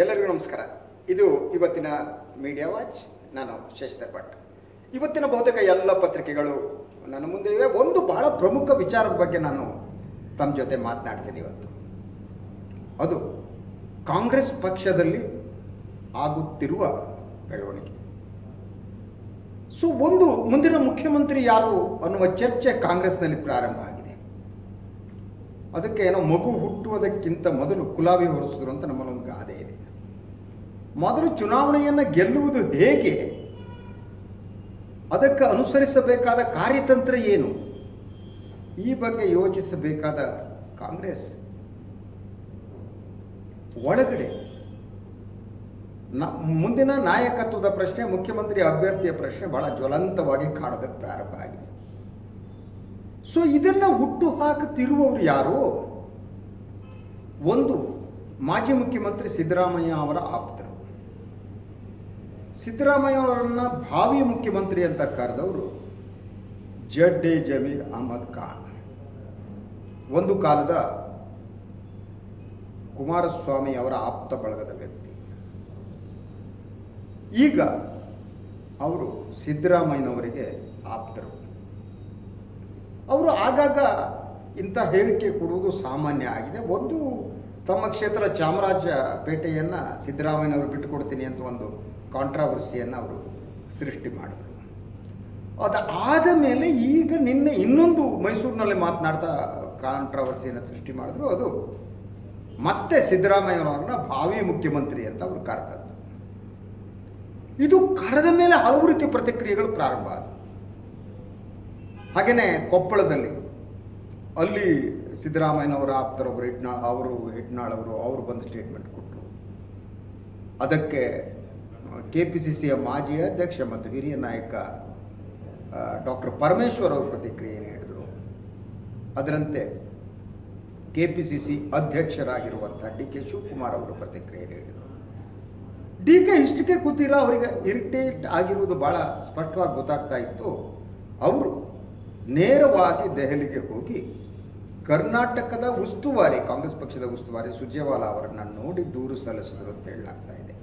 ಎಲ್ಲರಿಗೂ ನಮಸ್ಕಾರ. ಇದು ಇವತ್ತಿನ ಮೀಡಿಯಾ ವಾಚ್ ನಾನು ಶಶಿಧರ್ ಭಟ್. ಇವತ್ತಿನ ಬಹುತೇಕ ಎಲ್ಲ ಪತ್ರಿಕೆಗಳು ನನ್ನ ಮುಂದೆ ಇವೆ. ಒಂದು ಬಹಳ ಪ್ರಮುಖ ವಿಚಾರದ ಬಗ್ಗೆ ನಾನು ತಮ್ಮ ಜೊತೆ ಮಾತನಾಡ್ತೀನಿ ಇವತ್ತು. ಅದು ಕಾಂಗ್ರೆಸ್ ಪಕ್ಷದಲ್ಲಿ ಆಗುತ್ತಿರುವ ಬೆಳವಣಿಗೆ. ಸೊ ಒಂದು ಮುಂದಿನ ಮುಖ್ಯಮಂತ್ರಿ ಯಾರು ಅನ್ನುವ ಚರ್ಚೆ ಕಾಂಗ್ರೆಸ್ನಲ್ಲಿ ಪ್ರಾರಂಭ ಆಗಿದೆ. ಅದಕ್ಕೆ ಏನೋ ಮಗು ಹುಟ್ಟುವುದಕ್ಕಿಂತ ಮೊದಲು ಕುಲಾವಿ ಹೊರಿಸಿದ್ರು ಅಂತ ನಮ್ಮಲ್ಲೊಂದು ಗಾದೆ ಇದೆ. ಮೊದಲು ಚುನಾವಣೆಯನ್ನು ಗೆಲ್ಲುವುದು ಹೇಗೆ? ಅದಕ್ಕೆ ಅನುಸರಿಸಬೇಕಾದ ಕಾರ್ಯತಂತ್ರ ಏನು? ಈ ಬಗ್ಗೆ ಯೋಚಿಸಬೇಕಾದ ಕಾಂಗ್ರೆಸ್ ಒಳಗಡೆ ನ ಮುಂದಿನ ನಾಯಕತ್ವದ ಪ್ರಶ್ನೆ, ಮುಖ್ಯಮಂತ್ರಿ ಅಭ್ಯರ್ಥಿಯ ಪ್ರಶ್ನೆ ಬಹಳ ಜ್ವಲಂತವಾಗಿ ಕಾಡೋದಕ್ಕೆ ಪ್ರಾರಂಭ ಆಗಿದೆ. ಸೊ ಇದನ್ನ ಹುಟ್ಟು ಹಾಕುತ್ತಿರುವವರು ಯಾರು? ಒಂದು ಮಾಜಿ ಮುಖ್ಯಮಂತ್ರಿ ಸಿದ್ದರಾಮಯ್ಯ ಅವರ ಆಪ್ತರು. ಸಿದ್ದರಾಮಯ್ಯ ಅವರನ್ನ ಭಾವಿ ಮುಖ್ಯಮಂತ್ರಿ ಅಂತ ಕರೆದವರು ಜಡ್ ಎ ಜಮೀರ್ ಅಹಮದ್ ಖಾನ್. ಒಂದು ಕಾಲದ ಕುಮಾರಸ್ವಾಮಿ ಅವರ ಆಪ್ತ ಬಳಗದ ವ್ಯಕ್ತಿ. ಈಗ ಅವರು ಸಿದ್ದರಾಮಯ್ಯನವರಿಗೆ ಆಪ್ತರು. ಅವರು ಆಗಾಗ ಇಂಥ ಹೇಳಿಕೆ ಕೊಡುವುದು ಸಾಮಾನ್ಯ ಆಗಿದೆ. ಒಂದು ತಮ್ಮ ಕ್ಷೇತ್ರ ಚಾಮರಾಜಪೇಟೆಯನ್ನು ಸಿದ್ದರಾಮಯ್ಯನವರು ಬಿಟ್ಟುಕೊಡ್ತೀನಿ ಅಂತ ಒಂದು ಕಾಂಟ್ರಾವರ್ಸಿಯನ್ನು ಅವರು ಸೃಷ್ಟಿ ಮಾಡಿದರು. ಅದು ಆದ ಮೇಲೆ ಈಗ ನಿನ್ನೆ ಇನ್ನೊಂದು ಮೈಸೂರಿನಲ್ಲಿ ಮಾತನಾಡ್ತಾ ಕಾಂಟ್ರಾವರ್ಸಿಯನ್ನು ಸೃಷ್ಟಿ ಮಾಡಿದ್ರು, ಅದು ಮತ್ತೆ ಸಿದ್ದರಾಮಯ್ಯನವರನ್ನ ಭಾವಿ ಮುಖ್ಯಮಂತ್ರಿ ಅಂತ ಅವರು ಕರೆದದ್ದು. ಇದು ಕರೆದ ಮೇಲೆ ಹಲವು ರೀತಿಯ ಪ್ರತಿಕ್ರಿಯೆಗಳು ಪ್ರಾರಂಭ ಆದವು. ಹಾಗೆಯೇ ಕೊಪ್ಪಳದಲ್ಲಿ ಅಲ್ಲಿ ಸಿದ್ದರಾಮಯ್ಯನವರ ಆಪ್ತರೊಬ್ಬರು, ಹಿಟ್ನಾಳ್ ಅವರು ಹಿಟ್ನಾಳ್ ಅವರು ಅವರು ಬಂದು ಸ್ಟೇಟ್ಮೆಂಟ್ ಕೊಟ್ಟರು ಅದಕ್ಕೆ ಕೆ ಪಿ ಸಿ ಸಿಯ ಮಾಜಿ ಅಧ್ಯಕ್ಷ ಮತ್ತು ಹಿರಿಯ ನಾಯಕ ಡಾಕ್ಟರ್ ಪರಮೇಶ್ವರ್ ಅವರು ಪ್ರತಿಕ್ರಿಯೆ ನೀಡಿದರು ಅದರಂತೆ ಕೆ ಪಿ ಸಿ ಸಿ ಅಧ್ಯಕ್ಷರಾಗಿರುವಂಥ ಡಿ ಕೆ ಶಿವಕುಮಾರ್ ಅವರು ಪ್ರತಿಕ್ರಿಯೆ ನೀಡಿದರು ಡಿ ಕೆ ಇಷ್ಟಕ್ಕೆ ಕೂತಿಲ್ಲ ಅವರಿಗೆ. ಇರಿಟೇಟ್ ಆಗಿರುವುದು ಭಾಳ ಸ್ಪಷ್ಟವಾಗಿ ಗೊತ್ತಾಗ್ತಾ ಇತ್ತು. ಅವರು ನೇರವಾಗಿ ದೆಹಲಿಗೆ ಹೋಗಿ ಕರ್ನಾಟಕದ ಉಸ್ತುವಾರಿ, ಕಾಂಗ್ರೆಸ್ ಪಕ್ಷದ ಉಸ್ತುವಾರಿ ಸುರ್ಜೇವಾಲಾ ಅವರನ್ನು ನೋಡಿ ದೂರು ಸಲ್ಲಿಸಿದ್ರು ಅಂತ ಹೇಳಲಾಗ್ತಾ ಇದೆ.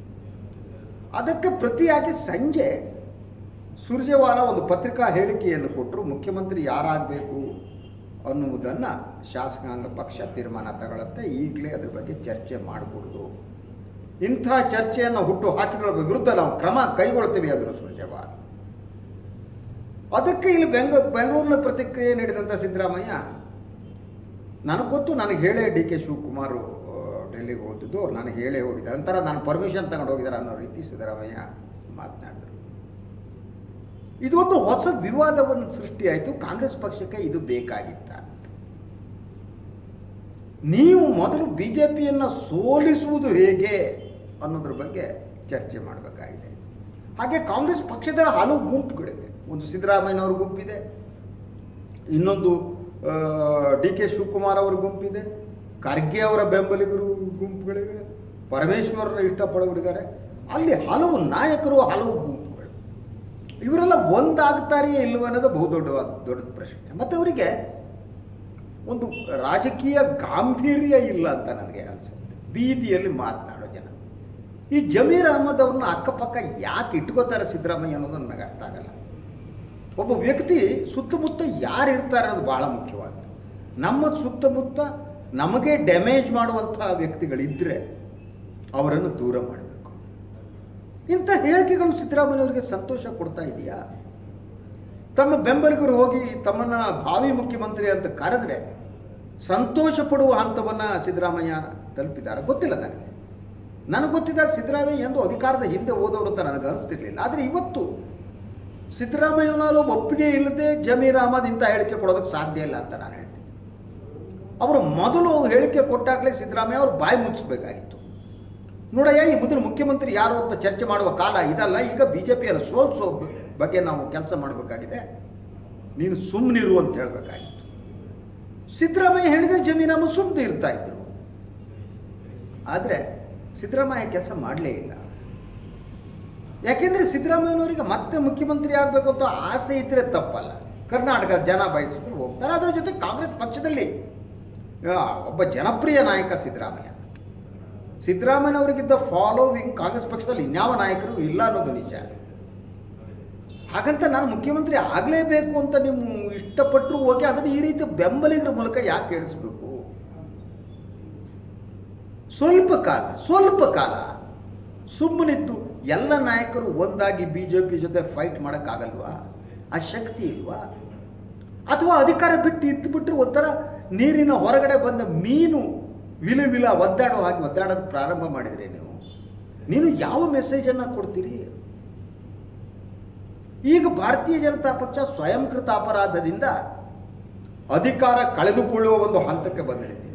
ಅದಕ್ಕೆ ಪ್ರತಿಯಾಗಿ ಸಂಜೆ ಸುರ್ಜೇವಾಲಾ ಒಂದು ಪತ್ರಿಕಾ ಹೇಳಿಕೆಯನ್ನು ಕೊಟ್ಟರು ಮುಖ್ಯಮಂತ್ರಿ ಯಾರಾಗಬೇಕು ಅನ್ನುವುದನ್ನು ಶಾಸಕಾಂಗ ಪಕ್ಷ ತೀರ್ಮಾನ ತಗೊಳ್ಳುತ್ತೆ ಈಗಲೇ ಅದ್ರ ಬಗ್ಗೆ ಚರ್ಚೆ ಮಾಡಕೂಡದು. ಇಂಥ ಚರ್ಚೆಯನ್ನು ಹುಟ್ಟು ಹಾಕಿದ್ರ ವಿರುದ್ಧ ನಾವು ಕ್ರಮ ಕೈಗೊಳ್ತೀವಿ ಅಂದರು ಸುರ್ಜೇವಾಲಾ. ಅದಕ್ಕೆ ಇಲ್ಲಿ ಬೆಂಗ, ಬೆಂಗಳೂರಿನ ಪ್ರತಿಕ್ರಿಯೆ ನೀಡಿದಂಥ ಸಿದ್ದರಾಮಯ್ಯ ನನಗೆ ಗೊತ್ತು, ನನಗೆ ಹೇಳೇ ಡಿ ಕೆ ಶಿವಕುಮಾರ್ ಡೆಲ್ಲಿಗೆ ಹೋದದ್ದು. ನನಗೆ ಹೇಳೇ ಹೋಗಿದ್ದಾರೆ. ಅಂತರ ನಾನು ಪರ್ಮಿಷನ್ ತಗೊಂಡು ಹೋಗಿದ್ದಾರೆ ಅನ್ನೋ ರೀತಿ ಸಿದ್ದರಾಮಯ್ಯ ಮಾತನಾಡಿದರು. ಇದೊಂದು ಹೊಸ ವಿವಾದವನ್ನು ಸೃಷ್ಟಿಯಾಯಿತು ಕಾಂಗ್ರೆಸ್ ಪಕ್ಷಕ್ಕೆ ಇದು ಬೇಕಾಗಿತ್ತ. ನೀವು ಮೊದಲು ಬಿ ಜೆ ಪಿಯನ್ನು ಸೋಲಿಸುವುದು ಹೇಗೆ ಅನ್ನೋದ್ರ ಬಗ್ಗೆ ಚರ್ಚೆ ಮಾಡಬೇಕಾಗಿದೆ. ಹಾಗೆ ಕಾಂಗ್ರೆಸ್ ಪಕ್ಷದ ಹಲವು ಗುಂಪುಗಳಿವೆ. ಒಂದು ಸಿದ್ದರಾಮಯ್ಯನವ್ರ ಗುಂಪಿದೆ. ಇನ್ನೊಂದು ಡಿ ಕೆ ಶಿವಕುಮಾರ್ ಅವರ ಗುಂಪಿದೆ. ಖರ್ಗೆ ಅವರ ಬೆಂಬಲಿಗರು ಗುಂಪುಗಳಿವೆ. ಪರಮೇಶ್ವರನ ಇಷ್ಟಪಡೋರಿದ್ದಾರೆ ಅಲ್ಲಿ ಹಲವು ನಾಯಕರು, ಹಲವು ಗುಂಪುಗಳು. ಇವರೆಲ್ಲ ಒಂದಾಗ್ತಾರೆಯೇ ಇಲ್ಲವ ಅನ್ನೋದು ಬಹುದೊಡ್ಡ ದೊಡ್ಡ ಪ್ರಶ್ನೆ. ಮತ್ತು ಅವರಿಗೆ ಒಂದು ರಾಜಕೀಯ ಗಾಂಭೀರ್ಯ ಇಲ್ಲ ಅಂತ ನನಗೆ ಅನಿಸುತ್ತೆ. ಬೀದಿಯಲ್ಲಿ ಮಾತನಾಡೋ ಜನ. ಈ ಜಮೀರ್ ಅಹಮದ್ ಅವ್ರನ್ನ ಅಕ್ಕಪಕ್ಕ ಯಾಕೆ ಇಟ್ಕೋತಾರೆ ಸಿದ್ದರಾಮಯ್ಯ ಅನ್ನೋದು ನನಗೆ ಅರ್ಥ ಆಗಲ್ಲ. ಒಬ್ಬ ವ್ಯಕ್ತಿ ಸುತ್ತಮುತ್ತ ಯಾರು ಇರ್ತಾರೆ ಅನ್ನೋದು ಭಾಳ ಮುಖ್ಯವಾದ್ದು. ನಮ್ಮ ಸುತ್ತಮುತ್ತ ನಮಗೆ ಡ್ಯಾಮೇಜ್ ಮಾಡುವಂಥ ವ್ಯಕ್ತಿಗಳಿದ್ದರೆ ಅವರನ್ನು ದೂರ ಮಾಡಬೇಕು. ಇಂಥ ಹೇಳಿಕೆಗಳು ಸಿದ್ದರಾಮಯ್ಯವರಿಗೆ ಸಂತೋಷ ಕೊಡ್ತಾ ಇದೆಯಾ? ತಮ್ಮ ಬೆಂಬಲಿಗರು ಹೋಗಿ ತಮ್ಮನ್ನ ಭಾವಿ ಮುಖ್ಯಮಂತ್ರಿ ಅಂತ ಕರೆದ್ರೆ ಸಂತೋಷ ಪಡುವ ಹಂತವನ್ನು ಸಿದ್ದರಾಮಯ್ಯ ತಲುಪಿದ್ದಾರೆ. ಗೊತ್ತಿಲ್ಲ ನನಗೆ. ನನಗೆ ಗೊತ್ತಿದ್ದಾಗ ಸಿದ್ದರಾಮಯ್ಯ ಎಂದು ಅಧಿಕಾರದ ಹಿಂದೆ ಹೋದವರು ಅಂತ ನನಗೆ ಅನಿಸ್ತಿರ್ಲಿಲ್ಲ. ಆದರೆ ಇವತ್ತು ಸಿದ್ದರಾಮಯ್ಯನವರು ಒಪ್ಪಿಗೆ ಇಲ್ಲದೆ ಜಮೀರ್ ಅಹಮದ್ ಇಂಥ ಹೇಳಿಕೆ ಕೊಡೋದಕ್ಕೆ ಸಾಧ್ಯ ಇಲ್ಲ ಅಂತ ನಾನು ಹೇಳ್ತೀನಿ. ಅವರು ಮೊದಲು ಹೇಳಿಕೆ ಕೊಟ್ಟಾಗಲೇ ಸಿದ್ದರಾಮಯ್ಯ ಅವರು ಬಾಯಿ ಮುಚ್ಚಿಸ್ಬೇಕಾಗಿತ್ತು. ನೋಡಯ್ಯ, ಈ ಮೊದಲು ಮುಖ್ಯಮಂತ್ರಿ ಯಾರು ಅಂತ ಚರ್ಚೆ ಮಾಡುವ ಕಾಲ ಇದಲ್ಲ, ಈಗ ಬಿ ಜೆ ಪಿಯನ್ನು ಸೋಲ್ಸೋ ಬಗ್ಗೆ ನಾವು ಕೆಲಸ ಮಾಡಬೇಕಾಗಿದೆ. ನೀನು ಸುಮ್ಮನಿರು ಅಂತ ಹೇಳಬೇಕಾಗಿತ್ತು. ಸಿದ್ದರಾಮಯ್ಯ ಹೇಳಿದ್ರೆ ಅಹಮದ್ ಸುಮ್ಮನೆ ಇರ್ತಾ ಇದ್ರು. ಆದರೆ ಸಿದ್ದರಾಮಯ್ಯ ಕೆಲಸ ಮಾಡಲೇ ಇಲ್ಲ. ಯಾಕೆಂದ್ರೆ ಸಿದ್ದರಾಮಯ್ಯನವರಿಗೆ ಮತ್ತೆ ಮುಖ್ಯಮಂತ್ರಿ ಆಗಬೇಕು ಅಂತ ಆಸೆ ಇದ್ರೆ ತಪ್ಪಲ್ಲ. ಕರ್ನಾಟಕ ಜನ ಬಯಸಿದ್ರು ಹೋಗ್ತಾರೆ. ಅದರ ಜೊತೆ ಕಾಂಗ್ರೆಸ್ ಪಕ್ಷದಲ್ಲಿ ಒಬ್ಬ ಜನಪ್ರಿಯ ನಾಯಕ ಸಿದ್ದರಾಮಯ್ಯ. ಸಿದ್ದರಾಮಯ್ಯನವರಿಗಿದ್ದ ಫಾಲೋವಿಂಗ್ ಕಾಂಗ್ರೆಸ್ ಪಕ್ಷದಲ್ಲಿ ಇನ್ಯಾವ ನಾಯಕರು ಇಲ್ಲ ಅನ್ನೋದು ನಿಜ. ಹಾಗಂತ ನಾನು ಮುಖ್ಯಮಂತ್ರಿ ಆಗಲೇಬೇಕು ಅಂತ ನೀವು ಇಷ್ಟಪಟ್ಟರು ಹೋಗಿ ಅದನ್ನು ಈ ರೀತಿ ಬೆಂಬಲಿಗರ ಮೂಲಕ ಯಾಕೆ ಹೇಳಿಸ್ಬೇಕು ಸ್ವಲ್ಪ ಕಾಲ ಸ್ವಲ್ಪ ಕಾಲ ಸುಮ್ಮನಿದ್ದು ಎಲ್ಲ ನಾಯಕರು ಒಂದಾಗಿ ಬಿ ಜೆ ಪಿ ಜೊತೆ ಫೈಟ್ ಮಾಡೋಕ್ಕಾಗಲ್ವಾ? ಆ ಶಕ್ತಿ ಇಲ್ವಾ? ಅಥವಾ ಅಧಿಕಾರ ಬಿಟ್ಟು ಇದ್ದುಬಿಟ್ರೆ ಒಂಥರ ನೀರಿನ ಹೊರಗಡೆ ಬಂದ ಮೀನು ವಿಲ ವಿಲ ಒದ್ದಾಡೋ ಹಾಗೆ ಒದ್ದಾಡೋದು ಪ್ರಾರಂಭ ಮಾಡಿದರೆ ನೀವು? ನೀನು ಯಾವ ಮೆಸೇಜನ್ನು ಕೊಡ್ತೀರಿ? ಈಗ ಭಾರತೀಯ ಜನತಾ ಪಕ್ಷ ಸ್ವಯಂಕೃತ ಅಪರಾಧದಿಂದ ಅಧಿಕಾರ ಕಳೆದುಕೊಳ್ಳುವ ಒಂದು ಹಂತಕ್ಕೆ ಬಂದಿಳಿದಿದೆ.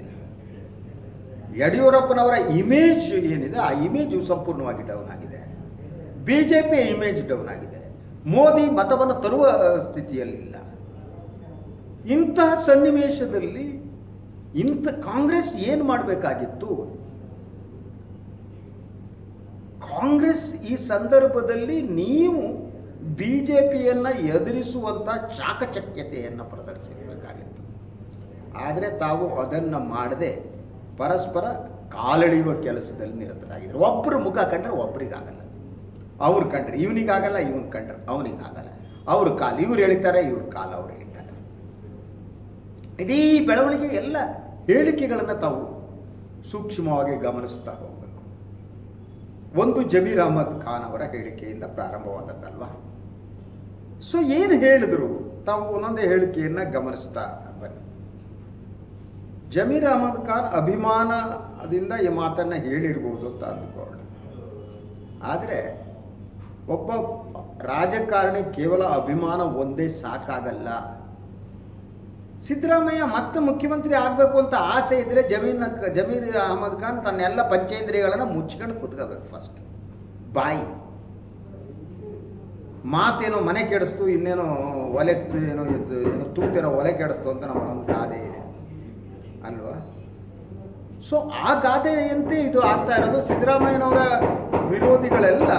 ಯಡಿಯೂರಪ್ಪನವರ ಇಮೇಜ್ ಏನಿದೆ? ಆ ಇಮೇಜ್ ಸಂಪೂರ್ಣವಾಗಿ ಡೌನ್ ಆಗಿದೆ. ಬಿಜೆಪಿ ಇಮೇಜ್ ಡೌನ್ ಆಗಿದೆ ಮೋದಿ ಮತವನ್ನು ತರುವ ಸ್ಥಿತಿಯಲ್ಲಿಲ್ಲ ಇಂತಹ ಸನ್ನಿವೇಶದಲ್ಲಿ ಇಂಥ ಕಾಂಗ್ರೆಸ್ ಏನು ಮಾಡಬೇಕಾಗಿತ್ತು? ಕಾಂಗ್ರೆಸ್ ಈ ಸಂದರ್ಭದಲ್ಲಿ ನೀವು ಬಿ ಜೆ ಪಿಯನ್ನು ಎದುರಿಸುವಂಥ ಚಾಕಚಕ್ಯತೆಯನ್ನು ಪ್ರದರ್ಶಿಸಬೇಕಾಗಿತ್ತು. ಆದರೆ ತಾವು ಅದನ್ನು ಮಾಡದೆ ಪರಸ್ಪರ ಕಾಲೆಳೆಯುವ ಕೆಲಸದಲ್ಲಿ ನಿರತರಾಗಿದ್ದಾರೆ. ಒಬ್ಬರು ಮುಖ ಕಂಡ್ರೆ ಒಬ್ರಿಗಾಗಲ್ಲ. ಅವ್ರು ಕಂಡ್ರೆ. ಇವನಿಗಾಗಲ್ಲ, ಇವನ್ ಕಂಡ್ರೆ. ಅವನಿಗಾಗಲ್ಲ. ಅವ್ರ ಕಾಲು, ಇವ್ರು ಹೇಳ್ತಾರೆ ಇವ್ರ ಕಾಲ ಅವ್ರು ಹೇಳ್ತಾರೆ ಇಡೀ ಬೆಳವಣಿಗೆ ಎಲ್ಲ ಹೇಳಿಕೆಗಳನ್ನು ತಾವು ಸೂಕ್ಷ್ಮವಾಗಿ ಗಮನಿಸ್ತಾ ಹೋಗಬೇಕು. ಒಂದು ಜಮೀರ್ ಅಹಮದ್ ಖಾನ್ ಅವರ ಹೇಳಿಕೆಯಿಂದ ಪ್ರಾರಂಭವಾದದ್ದಲ್ವಾ? ಸೊ ಏನು ಹೇಳಿದ್ರು? ತಾವು ಒಂದೊಂದೇ ಹೇಳಿಕೆಯನ್ನ ಗಮನಿಸ್ತಾ ಬನ್ನಿ. ಜಮೀರ್ ಅಹಮದ್ ಖಾನ್ ಅಭಿಮಾನದಿಂದ ಈ ಮಾತನ್ನ ಹೇಳಿರ್ಬೋದು ಅಂತ ಅಂದ್ಕೊಳ್ಳ. ಆದರೆ ಒಬ್ಬ ರಾಜಕಾರಣಿ ಕೇವಲ ಅಭಿಮಾನ ಒಂದೇ ಸಾಕಾಗಲ್ಲ. ಸಿದ್ದರಾಮಯ್ಯ ಮತ್ತೆ ಮುಖ್ಯಮಂತ್ರಿ ಆಗಬೇಕು ಅಂತ ಆಸೆ ಇದ್ರೆ ಜಮೀನ್ ಜಮೀರ್ ಅಹಮದ್ ಖಾನ್ ತನ್ನೆಲ್ಲ ಪಂಚೇಂದ್ರಿಯಗಳನ್ನು ಮುಚ್ಕೊಂಡು ಕುತ್ಕೋಬೇಕು ಫಸ್ಟ್ ಬಾಯಿ. ಮಾತೇನೋ ಮನೆ ಕೆಡಿಸ್ತು, ಇನ್ನೇನೋ ಒಲೆ ಏನೋ ಇದು, ಏನೋ ತೂತೇನೋ ಒಲೆ ಕೆಡಿಸ್ತು ಅಂತ ನಮ್ಮ ಒಂದು ಗಾದೆ ಇದೆ. ಅಲ್ವಾ? ಸೊ ಆ ಗಾದೆಯಂತೆ ಇದು ಆಗ್ತಾ ಇರೋದು, ಸಿದ್ದರಾಮಯ್ಯನವರ ವಿರೋಧಿಗಳೆಲ್ಲ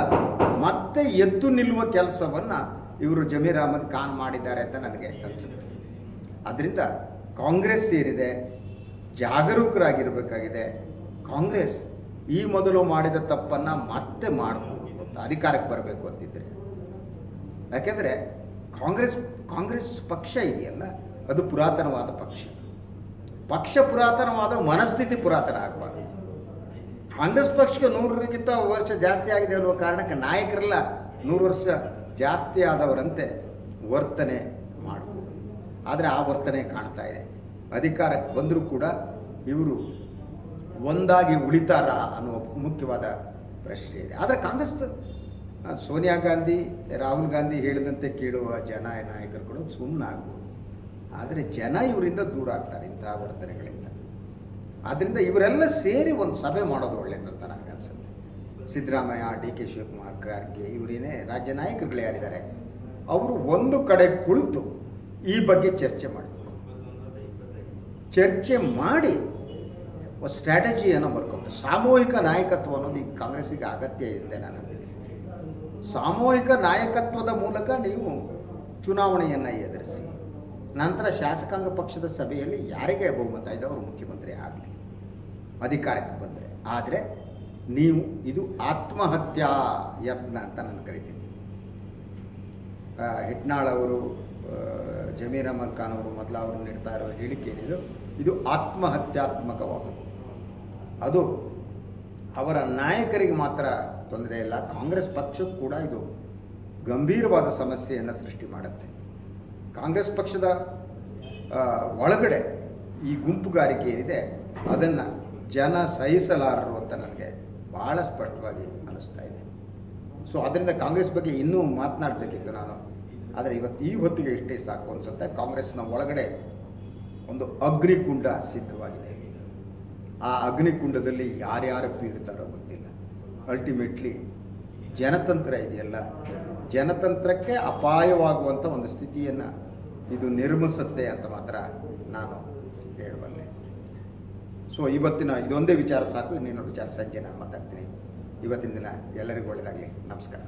ಮತ್ತೆ ಎದ್ದು ನಿಲ್ಲುವ ಕೆಲಸವನ್ನ ಇವರು ಜಮೀರ್ ಅಹಮದ್ ಖಾನ್ ಮಾಡಿದ್ದಾರೆ ಅಂತ ನನಗೆ ಅನಿಸುತ್ತೆ. ಅದರಿಂದ ಕಾಂಗ್ರೆಸ್ ಏನಿದೆ, ಜಾಗರೂಕರಾಗಿರಬೇಕಾಗಿದೆ. ಕಾಂಗ್ರೆಸ್ ಈ ಮೊದಲು ಮಾಡಿದ ತಪ್ಪನ್ನು ಮತ್ತೆ ಮಾಡಬಹುದು ಅಂತ ಅಧಿಕಾರಕ್ಕೆ ಬರಬೇಕು ಅಂತಿದ್ರೆ. ಯಾಕೆಂದರೆ ಕಾಂಗ್ರೆಸ್ ಕಾಂಗ್ರೆಸ್ ಪಕ್ಷ ಇದೆಯಲ್ಲ, ಅದು ಪುರಾತನವಾದ ಪಕ್ಷ. ಪಕ್ಷ ಪುರಾತನವಾದ ಮನಸ್ಥಿತಿ ಪುರಾತನ ಆಗಬಾರ್ದು. ಕಾಂಗ್ರೆಸ್ ಪಕ್ಷಕ್ಕೆ ನೂರಕ್ಕಿಂತ ವರ್ಷ ಜಾಸ್ತಿ ಆಗಿದೆ ಅನ್ನುವ ಕಾರಣಕ್ಕೆ ನಾಯಕರೆಲ್ಲ ನೂರು ವರ್ಷ ಜಾಸ್ತಿ ಆದವರಂತೆ ವರ್ತನೆ ಮಾಡಬಹುದು ಆದರೆ ಆ ವರ್ತನೆ ಕಾಣ್ತಾ ಇದೆ. ಅಧಿಕಾರಕ್ಕೆ ಬಂದರೂ ಕೂಡ ಇವರು ಒಂದಾಗಿ ಉಳಿತಾರ ಅನ್ನುವ ಮುಖ್ಯವಾದ ಪ್ರಶ್ನೆ ಇದೆ. ಆದರೆ ಕಾಂಗ್ರೆಸ್ ಸೋನಿಯಾ ಗಾಂಧಿ, ರಾಹುಲ್ ಗಾಂಧಿ ಹೇಳಿದಂತೆ ಕೇಳುವ ಜನ ನಾಯಕರುಗಳು ಸುಮ್ಮನಾಗ್ಬೋದು ಆದರೆ ಜನ ಇವರಿಂದ ದೂರ ಆಗ್ತಾರೆ ಇಂತಹ ವರ್ತನೆಗಳಿಂದ. ಆದ್ದರಿಂದ ಇವರೆಲ್ಲ ಸೇರಿ ಒಂದು ಸಭೆ ಮಾಡೋದು ಒಳ್ಳೆಯದಂತ ಅನಿಸುತ್ತೆ. ಸಿದ್ದರಾಮಯ್ಯ, ಡಿ ಕೆ ಶಿವಕುಮಾರ್, ಖರ್ಗೆ, ಇವರೇನೇ ರಾಜ್ಯ ನಾಯಕರುಗಳು ಯಾರಿದ್ದಾರೆ? ಅವರು ಒಂದು ಕಡೆ ಕುಳಿತು ಈ ಬಗ್ಗೆ ಚರ್ಚೆ ಮಾಡಬೇಕು. ಚರ್ಚೆ ಮಾಡಿ ಒಂದು ಸ್ಟ್ರಾಟಜಿಯನ್ನು ಬರ್ಕೊಂಡು ಸಾಮೂಹಿಕ ನಾಯಕತ್ವ ಅನ್ನೋದು ಈ ಕಾಂಗ್ರೆಸ್ಸಿಗೆ ಅಗತ್ಯ ಇದೆ ನಾನು ಸಾಮೂಹಿಕ ನಾಯಕತ್ವದ ಮೂಲಕ ನೀವು ಚುನಾವಣೆಯನ್ನು ಎದುರಿಸಿ. ನಂತರ ಶಾಸಕಾಂಗ ಪಕ್ಷದ ಸಭೆಯಲ್ಲಿ ಯಾರಿಗೆ ಬಹುಮತ ಇದೆ ಅವರು ಮುಖ್ಯಮಂತ್ರಿ ಆಗಲಿ ಅಧಿಕಾರಕ್ಕೆ ಬಂದರೆ. ಆದರೆ ನೀವು ಇದು ಆತ್ಮಹತ್ಯಾ ಯತ್ನ ಅಂತ ನಾನು ಕರಿತೀನಿ. ಹೆಟ್ನಾಳ್ ಹಿಟ್ನಾಳ್ ಅವರು ಆ, ಜಮೀರ್ ಅಹಮದ್ ಖಾನ್ ಅವರು ಮೊದಲ ಅವರು ನೀಡ್ತಾ ಇರೋ ಹೇಳಿಕೆ ಏನಿದು? ಇದು ಆತ್ಮಹತ್ಯಾತ್ಮಕವಾದದ್ದು. ಅದು ಅವರ ನಾಯಕರಿಗೆ ಮಾತ್ರ ತೊಂದರೆ ಇಲ್ಲ ಕಾಂಗ್ರೆಸ್ ಪಕ್ಷಕ್ಕೂ ಕೂಡ ಇದು ಗಂಭೀರವಾದ ಸಮಸ್ಯೆಯನ್ನು ಸೃಷ್ಟಿ ಮಾಡುತ್ತೆ. ಕಾಂಗ್ರೆಸ್ ಪಕ್ಷದ ಒಳಗಡೆ ಈ ಗುಂಪುಗಾರಿಕೆ ಏನಿದೆ, ಅದನ್ನು ಜನ ಸಹಿಸಲಾರರು ಅಂತ ನನಗೆ ಭಾಳ ಸ್ಪಷ್ಟವಾಗಿ ಅನ್ನಿಸ್ತಾ ಇದೆ. ಸೊ ಅದರಿಂದ ಕಾಂಗ್ರೆಸ್ ಬಗ್ಗೆ ಇನ್ನೂ ಮಾತನಾಡಬೇಕಿತ್ತು ನಾನು. ಆದರೆ ಇವತ್ತು ಈ ಹೊತ್ತಿಗೆ ಇಷ್ಟೇ ಸಾಕು ಅನಿಸುತ್ತೆ. ಕಾಂಗ್ರೆಸ್ನ ಒಳಗಡೆ ಒಂದು ಅಗ್ನಿಕುಂಡ ಸಿದ್ಧವಾಗಿದೆ. ಆ ಅಗ್ನಿಕುಂಡದಲ್ಲಿ ಯಾರ್ಯಾರು ಪೀಡ್ತಾರೋ ಗೊತ್ತಿಲ್ಲ. ಅಲ್ಟಿಮೇಟ್ಲಿ ಜನತಂತ್ರ ಇದೆಯಲ್ಲ. ಜನತಂತ್ರಕ್ಕೆ ಅಪಾಯವಾಗುವಂಥ ಒಂದು ಸ್ಥಿತಿಯನ್ನು ಇದು ನಿರ್ಮಿಸುತ್ತೆ ಅಂತ ಮಾತ್ರ ನಾನು ಹೇಳಬಲ್ಲೆ ಸೊ ಇವತ್ತಿನ ಇದೊಂದೇ ವಿಚಾರ ಸಾಕು ಇನ್ನೊಂದು ವಿಚಾರ ಸಂಜೆ ನಾನು ಮಾತಾಡ್ತೀನಿ. ಇವತ್ತಿನ ದಿನ ಎಲ್ಲರಿಗೂ ಒಳ್ಳೆಯದಾಗಲಿ ನಮಸ್ಕಾರ.